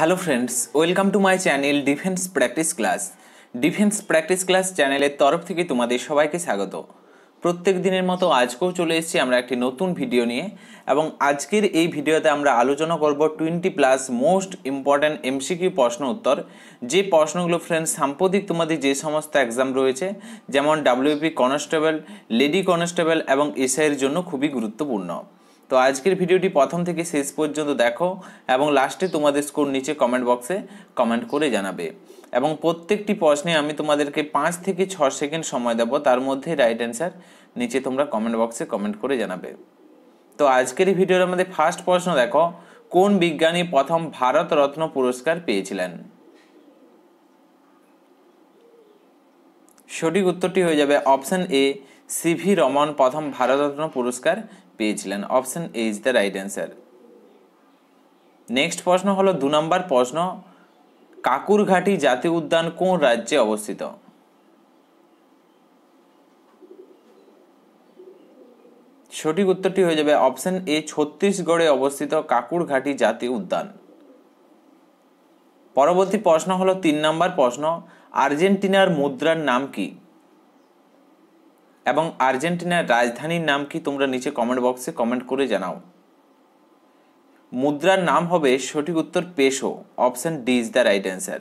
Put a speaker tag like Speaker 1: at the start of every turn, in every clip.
Speaker 1: Hello friends welcome to my channel defence practice class defence practice class চ্যানেলের তরফ থেকে তোমাদের সবাইকে স্বাগত। প্রত্যেক দিনের মতো আজকেও চলে এসেছি আমরা একটি নতুন ভিডিও নিয়ে এবং আজকের এই ভিডিওতে আমরা আলোচনা করব twenty plus most important MCQ প্রশ্ন উত্তর। যে প্রশ্নগুলো ফ্রেন্ডস সাম্প্রতিক তোমাদের যে সমস্ত এক্সাম রয়েছে, যেমন ডাব্লিউপি কনস্টেবল লেডি কনস্টেবল এবং এসআইয়ের জন্য খুবই গুরুত্বপূর্ণ। তো আজকের ভিডিওটি প্রথম থেকে শেষ পর্যন্ত দেখো এবং লাস্টে তোমাদের স্কোর নিচে কমেন্ট বক্সে কমেন্ট করে জানাবে। এবং প্রত্যেকটি প্রশ্নে আমি তোমাদেরকে পাঁচ থেকে ছ সেকেন্ড সময় দেবো, তার মধ্যে রাইট অ্যান্সার নিচে তোমরা কমেন্ট বক্সে কমেন্ট করে জানাবে। তো আজকের এই ভিডিওর আমাদের ফার্স্ট প্রশ্ন দেখো, কোন বিজ্ঞানী প্রথম ভারত রত্ন পুরস্কার পেয়েছিলেন? সঠিক উত্তরটি হয়ে যাবে অপশন এ সিভি রমন প্রথম ভারতরত্ন পুরস্কার পেয়েছিলেন। Option A is the right answer next প্রশ্ন হলো দু নম্বর প্রশ্ন, কাকুরঘাটি জাতীয় উদ্যান কোন রাজ্যে অবস্থিত? সঠিক উত্তরটি হয়ে যাবে অপশন এ ছত্তিশগড়ে অবস্থিত কাকুরঘাটি জাতীয় উদ্যান। পরবর্তী প্রশ্ন হলো তিন নম্বর প্রশ্ন, আর্জেন্টিনার মুদ্রার নাম কি? এবং আর্জেন্টিনার রাজধানীর নাম কি তোমরা নিচে কমেন্ট বক্সে কমেন্ট করে জানাও। মুদ্রার নাম হবে সঠিক উত্তর peso option D is the right answer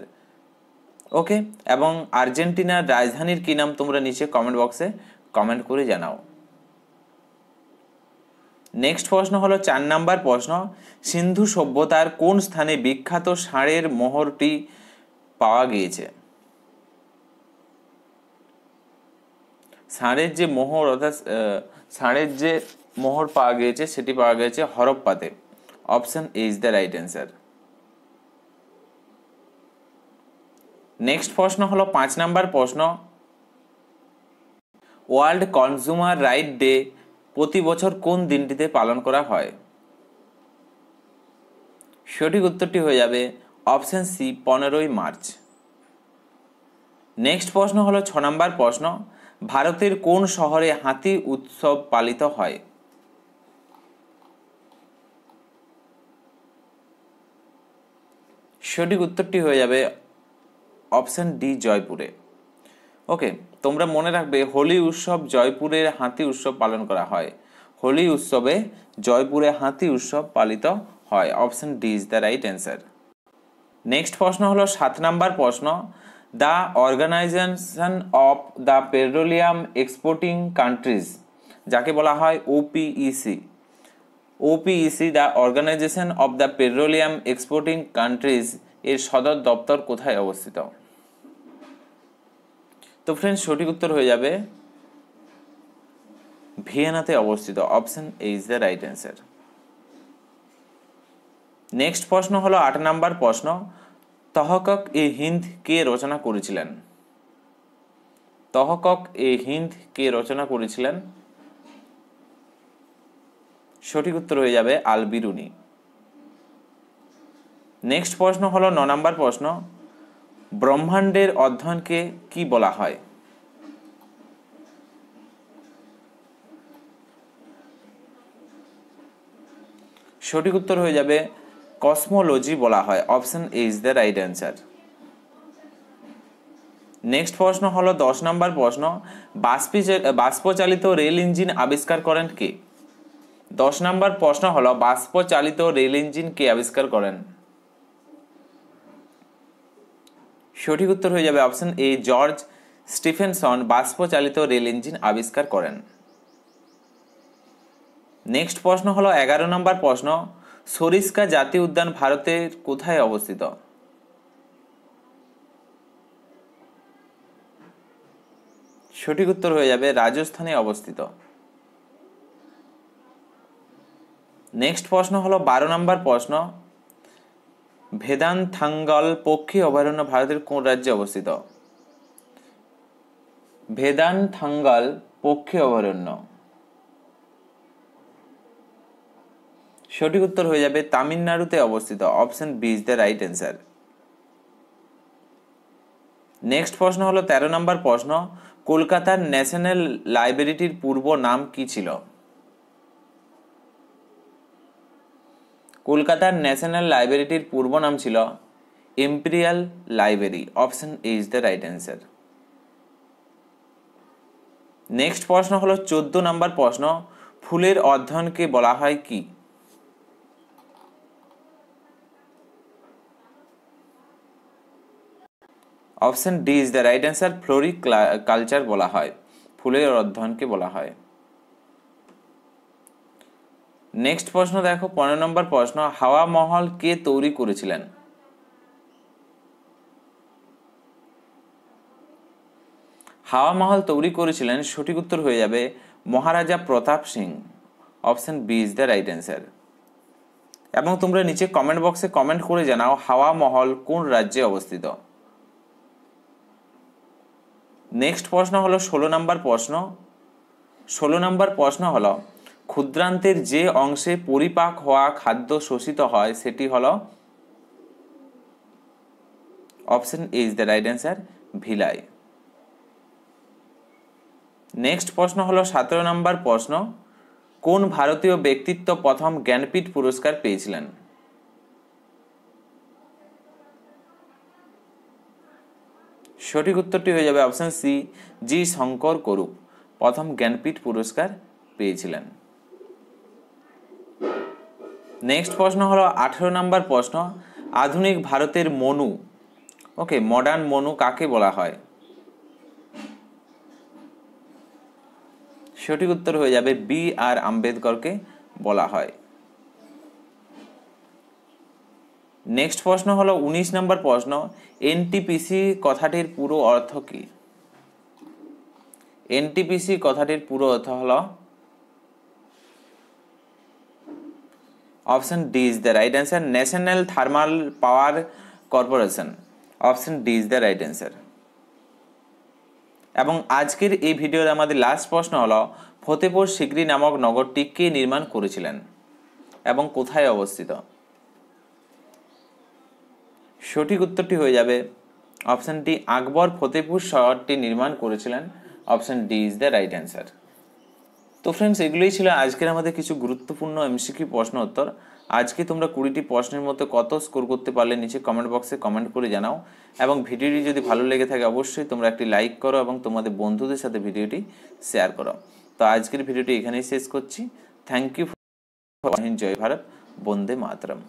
Speaker 1: okay এবং আর্জেন্টিনার রাজধানীর কি নাম তোমরা নিচে কমেন্ট বক্সে কমেন্ট করে জানাও। নেক্সট প্রশ্ন হলো চার নাম্বার প্রশ্ন, সিন্ধু সভ্যতার কোন স্থানে বিখ্যাত ষাঁড়ের মোহরটি পাওয়া গিয়েছে? ষাঁড়ের যে মোহর, অর্থাৎ ষাঁড়ের যে মোহর পাওয়া গিয়েছে, সেটি পাওয়া গিয়েছে হরপ্পাতে। Option A is the right answer next প্রশ্ন হলো পাঁচ নাম্বার প্রশ্ন। ওয়ার্ল্ড কনজিউমার রাইট ডে প্রতি বছর কোন দিনটিতে পালন করা হয়? সঠিক উত্তরটি হয়ে যাবে অপশন সি পনেরোই মার্চ। নেক্সট প্রশ্ন হলো ছ নম্বর প্রশ্ন। ভারতের কোন শহরে হাতি উৎসব পালিত হয়? সঠিক উত্তরটি হয়ে যাবে অপশন ডি, জয়পুরে। ওকে, তোমরা মনে রাখবে হোলি উৎসব জয়পুরের হাতি উৎসব পালন করা হয়। হোলি উৎসবে জয়পুরে হাতি উৎসব পালিত হয়। Option D is the right answer. Next প্রশ্ন হলো সাত নাম্বার প্রশ্ন। The organisation of the petroleum exporting countries, যাকে বলা হয় OPEC OPEC the organisation of the petroleum exporting countries, এর সদর দপ্তর কোথায় অবস্থিত? তো ফ্রেন্ডস সঠিক উত্তর হয়ে যাবে ভিয়েনাতে অবস্থিত। Option A is the right answer next প্রশ্ন হলো আট নাম্বার প্রশ্ন। তহকক এ হিন্দ কে রচনা করেছিলেন? তহকক এ হিন্দ কে রচনা করেছিলেন? সঠিক উত্তর হয়ে যাবে আল বিরুনি নেক্সট প্রশ্ন হলো ন নম্বর প্রশ্ন। ব্রহ্মাণ্ডের অধ্যয়নকে কি বলা হয়? সঠিক উত্তর হয়ে যাবে কসমোলজি বলা হয়। Option A is the right answer next প্রশ্ন হলো দশ নম্বর প্রশ্ন। বাষ্পী বাষ্পচালিত রেল ইঞ্জিন আবিষ্কার করেন কে? দশ নম্বর প্রশ্ন হলো বাষ্পচালিত রেল ইঞ্জিন কে আবিষ্কার করেন? সঠিক উত্তর হয়ে যাবে অপশন এ জর্জ স্টিফেনসন বাষ্পচালিত রেল ইঞ্জিন আবিষ্কার করেন। নেক্সট প্রশ্ন হলো এগারো নম্বর প্রশ্ন। সরিস্কা জাতীয় উদ্যান ভারতের কোথায় অবস্থিত? সঠিক উত্তর হয়ে যাবে রাজস্থানে অবস্থিত। নেক্সট প্রশ্ন হলো বারো নম্বর প্রশ্ন। ভেদান্থাঙ্গল পক্ষী অভয়ারণ্য ভারতের কোন রাজ্যে অবস্থিত? ভেদান্থাঙ্গল পক্ষী অভয়ারণ্য। সঠিক উত্তর হয়ে যাবে তামিলনাড়ুতে অবস্থিত। Option B is the right answer. Next প্রশ্ন হলো, তেরো নম্বর প্রশ্ন, কলকাতার ন্যাশনাল লাইব্রেরিটির পূর্ব নাম কি ছিল? কলকাতার ন্যাশনাল লাইব্রেরিটির পূর্ব নাম ছিল imperial library. Option A is the right answer. Next প্রশ্ন হলো, চোদ্দ নম্বর প্রশ্ন, ফুলের অধ্যয়নকে বলা হয় কি? Option D is the right answer, floriculture বলা হয়, ফুলের অধ্যয়নকে বলা হয়। নেক্সট প্রশ্ন দেখো, পনেরো নম্বর প্রশ্ন, হাওয়া মহল কে তৈরি করেছিলেন? হাওয়া মহল তৈরি করেছিলেন, সঠিক উত্তর হয়ে যাবে, Maharaja Pratap Singh. Option B is the right answer. এবং তোমরা নিচে কমেন্ট বক্সে কমেন্ট করে জানাও, হাওয়া মহল কোন রাজ্যে অবস্থিত? নেক্সট প্রশ্ন হলো ষোলো নম্বর প্রশ্ন। ষোলো নম্বর প্রশ্ন হলো, ক্ষুদ্রান্তের যে অংশে পরিপাক হওয়া খাদ্য শোষিত হয় সেটি হলো option is the right answer Bhilai. Next প্রশ্ন হলো সতেরো নম্বর প্রশ্ন, কোন ভারতীয় ব্যক্তিত্ব প্রথম জ্ঞানপীঠ পুরস্কার পেয়েছিলেন? সঠিক উত্তরটি হয়ে যাবে option C G Sankara Kurup প্রথম জ্ঞানপীঠ পুরস্কার পেয়েছিলেন। নেক্সট প্রশ্ন হলো আঠেরো নম্বর প্রশ্ন, আধুনিক ভারতের মনু। ওকে মডার্ন মনু কাকে বলা হয়? সঠিক উত্তর হয়ে যাবে বি আর আম্বেদকরকে বলা হয়। নেক্সট প্রশ্ন হলো উনিশ নম্বর প্রশ্ন এনটিপিসি কথাটির পুরো অর্থ কি? এনটিপিসি কথাটির পুরো অর্থ হলো option D is the right answer national thermal power corporation option D is the right answer এবং আজকের এই ভিডিওর আমাদের লাস্ট প্রশ্ন হলো, ফতেপুর সিকরি নামক নগরটি কে নির্মাণ করেছিলেন? এবং কোথায় অবস্থিত? সঠিক উত্তরটি হয়ে যাবে। অপশন ডি আকবর ফতেপুর শহরটি নির্মাণ করেছিলেন। Option D is the right answer তো ফ্রেন্ডস এগুলোই ছিল আজকের আমাদের কিছু গুরুত্বপূর্ণ এমসিকিউ প্রশ্ন উত্তর। আজকে তোমরা কুড়িটি প্রশ্নের মধ্যে কত স্কোর করতে পারলে নিচে কমেন্ট বক্সে কমেন্ট করে জানাও। এবং ভিডিওটি যদি ভালো লেগে থাকে অবশ্যই তোমরা একটি লাইক করো এবং তোমাদের বন্ধুদের সাথে ভিডিওটি শেয়ার করো। তো আজকের ভিডিওটি এখানেই শেষ করছি। Thank you for Jai Bharat. Vande Mataram.